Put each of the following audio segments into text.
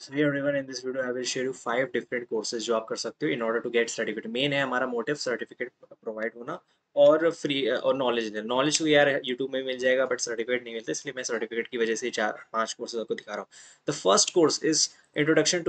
Hey everyone, in this video I will share you five different courses जो आप कर सकते हो in order to get certificate. Main है हमारा motive certificate provide होना और फ्री और नॉलेज देना नॉलेज तो यार यूट्यूब में मिल जाएगा बट सर्टिफिकेट नहीं मिलता इसलिए मैं सर्टिफिकेट की वजह से चार पाँच कोर्सेज आपको दिखा रहा हूँ the first course is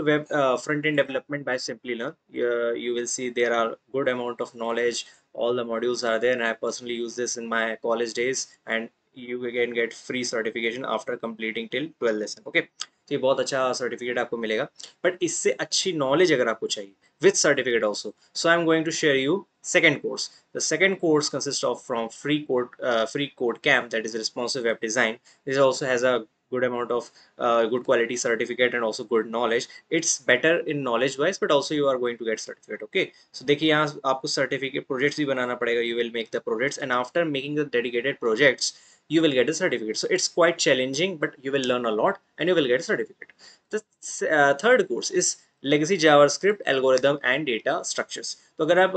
web uh, front end development by simply learn uh, you will see there are good amount of knowledge all the modules are there and i personally use this in my college days and you can get free certification after completing till 12 lesson okay तो ये बहुत अच्छा certificate आपको मिलेगा। But इससे अच्छी knowledge अगर आपको चाहिए with certificate also so I am going to share you second course the second course consist of from free code free code camp that is responsive web design this also has a good amount of uh, good quality certificate and also good knowledge it's better in knowledge wise but also you are going to get certificate okay so देखिए यहाँ आपको certificate projects भी बनाना पड़ेगा you will make the projects and after making the dedicated projects you will get a certificate. So it's quite challenging, but you will learn a lot and you will get a certificate. The uh, third course is legacy javascript algorithm and data structures तो अगर आप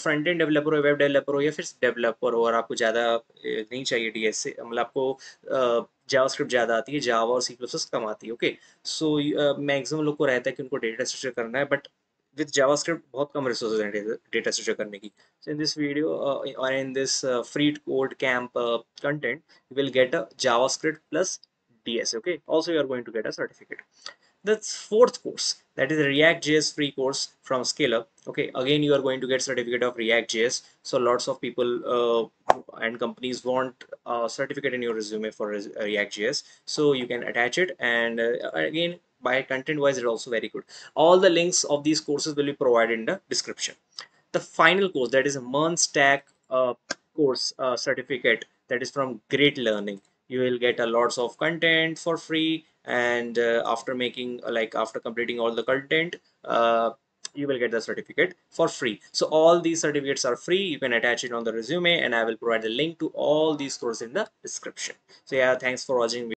front end developer हो web developer हो या फिर developer हो और आपको ज़्यादा नहीं चाहिए डी मतलब आपको जावास्क्रिप्ट ज़्यादा आती है जावा और सी प्लस कम आती है ओके सो मैक्सिमम लोग को रहता है कि उनको डेटा स्ट्रक्चर करना है बट with JavaScript बहुत कम resources हैं data structure करने की so in this video uh, or in this uh, free code camp uh, content you will get a JavaScript plus DS okay also you are going to get a certificate the fourth course that is a react.js free course from scalar okay again you are going to get certificate of react.js so lots of people uh, and companies want a certificate in your resume for react.js so you can attach it. And uh, again by content wise it's also very good. All the links of these courses will be provided in the description. The final course that is a MERN stack uh, course uh, certificate that is from great learning. You will get a lots of content for free and uh, after making like after completing all the content uh, you will get the certificate for free. So all these certificates are free. You can attach it on the resume and i will provide the link to all these courses in the description. So yeah thanks for watching